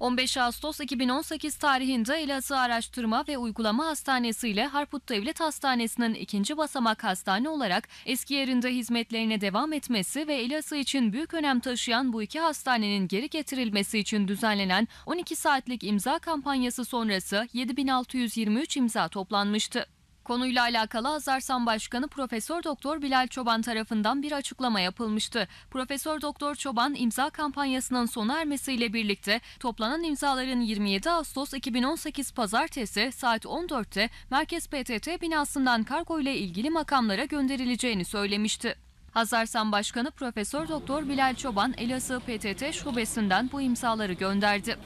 15 Ağustos 2018 tarihinde Elazığ Araştırma ve Uygulama Hastanesi ile Harput Devlet Hastanesi'nin ikinci basamak hastane olarak eski yerinde hizmetlerine devam etmesi ve Elazığ için büyük önem taşıyan bu iki hastanenin geri getirilmesi için düzenlenen 12 saatlik imza kampanyası sonrası 7623 imza toplanmıştı. Konuyla alakalı Azarsan Başkanı Profesör Doktor Bilal Çoban tarafından bir açıklama yapılmıştı. Profesör Doktor Çoban imza kampanyasının sona ermesiyle birlikte toplanan imzaların 27 Ağustos 2018 Pazartesi saat 14'te Merkez PTT binasından kargo ile ilgili makamlara gönderileceğini söylemişti. Hazarsan Başkanı Profesör Doktor Bilal Çoban Elazığ PTT şubesinden bu imzaları gönderdi.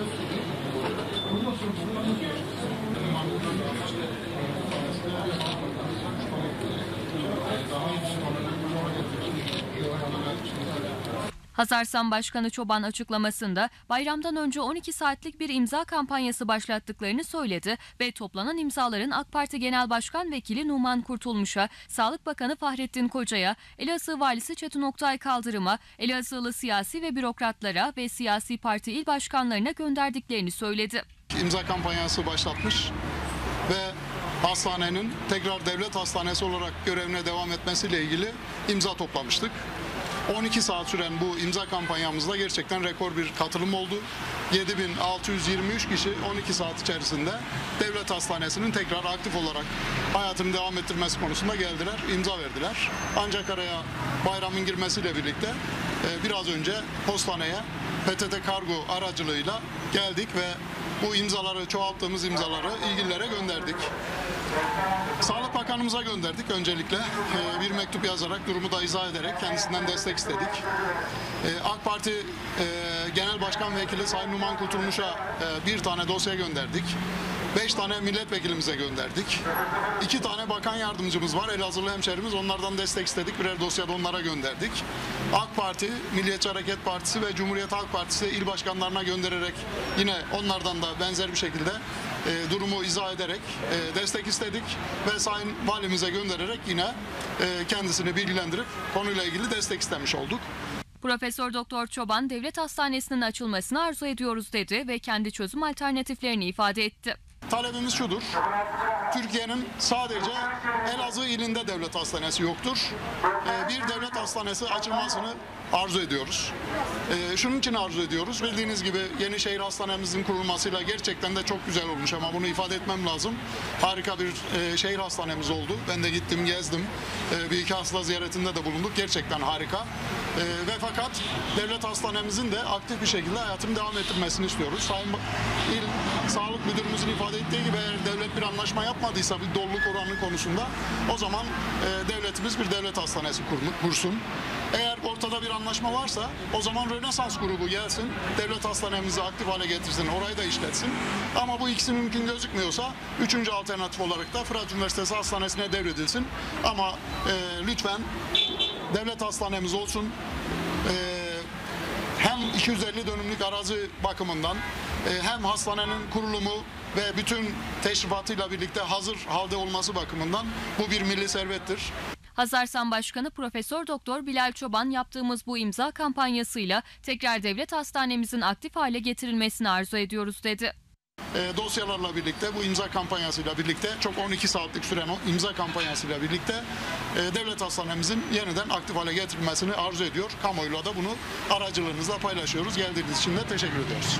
どうもそういうことだね。Hazarsan Başkanı Çoban açıklamasında bayramdan önce 12 saatlik bir imza kampanyası başlattıklarını söyledi ve toplanan imzaların AK Parti Genel Başkan Vekili Numan Kurtulmuş'a, Sağlık Bakanı Fahrettin Koca'ya, Elazığ Valisi Çetin Oktay Kaldırım'a, Elazığlı siyasi ve bürokratlara ve siyasi parti il başkanlarına gönderdiklerini söyledi. imza kampanyası başlatmış ve hastanenin tekrar devlet hastanesi olarak görevine devam etmesiyle ilgili imza toplamıştık. 12 saat süren bu imza kampanyamızda gerçekten rekor bir katılım oldu. 7623 kişi 12 saat içerisinde devlet hastanesinin tekrar aktif olarak hayatını devam ettirmesi konusunda geldiler, imza verdiler. Ancak araya bayramın girmesiyle birlikte e, biraz önce postaneye PTT kargo aracılığıyla geldik ve bu imzaları çoğalttığımız imzaları ilgililere gönderdik. Sağlık Bakanımıza gönderdik öncelikle. Ee, bir mektup yazarak durumu da izah ederek kendisinden destek istedik. Ee, AK Parti e, Genel Başkan Vekili Sayın Numan Kurtulmuş'a e, bir tane dosya gönderdik. Beş tane milletvekilimize gönderdik. İki tane bakan yardımcımız var. Elazığlı hemşerimiz. Onlardan destek istedik. Birer dosya da onlara gönderdik. AK Parti, Milliyetçi Hareket Partisi ve Cumhuriyet Halk Partisi il başkanlarına göndererek yine onlardan da benzer bir şekilde e, durumu izah ederek e, destek istedik ve Sayın Valimize göndererek yine e, kendisini bilgilendirip konuyla ilgili destek istemiş olduk. Profesör Doktor Çoban devlet hastanesinin açılmasını arzu ediyoruz dedi ve kendi çözüm alternatiflerini ifade etti. Talebimiz şudur. Türkiye'nin sadece Elazığ ilinde devlet hastanesi yoktur. Ee, Bir devlet hastanesi açılmasını arzu ediyoruz. Ee, Şunun için arzu ediyoruz. Bildiğiniz gibi Yenişehir Hastanemizin kurulmasıyla gerçekten de çok güzel olmuş ama bunu ifade etmem lazım. Harika bir e, şehir hastanemiz oldu. Ben de gittim, gezdim. E, Bir iki hasta ziyaretinde de bulunduk. Gerçekten harika. E, Ve fakat devlet hastanemizin de aktif bir şekilde hayatını devam ettirmesini istiyoruz. Sayın İl Sağlık Müdürümüzün ifade ettiği gibi eğer devlet bir anlaşma yapmadıysa bir doluluk oranı konusunda o zaman e, devletimiz bir devlet hastanesi kursun. Eğer ortada bir anlaşma varsa o zaman Rönesans grubu gelsin, devlet hastanemizi aktif hale getirsin, orayı da işletsin. Ama bu ikisi mümkün gözükmüyorsa üçüncü alternatif olarak da Fırat Üniversitesi Hastanesi'ne devredilsin. Ama e, lütfen devlet hastanemiz olsun. E, hem 250 dönümlük arazi bakımından e, hem hastanenin kurulumu ve bütün teşrifatıyla birlikte hazır halde olması bakımından bu bir milli servettir. Hazarsan Başkanı Profesör Doktor Bilal Çoban yaptığımız bu imza kampanyasıyla tekrar devlet hastanemizin aktif hale getirilmesini arzu ediyoruz dedi. E, dosyalarla birlikte bu imza kampanyasıyla birlikte çok 12 saatlik süren o imza kampanyasıyla birlikte e, devlet hastanemizin yeniden aktif hale getirilmesini arzu ediyor. Kamuoyuyla da bunu aracılığınızla paylaşıyoruz. Geldiğiniz için de teşekkür ediyoruz.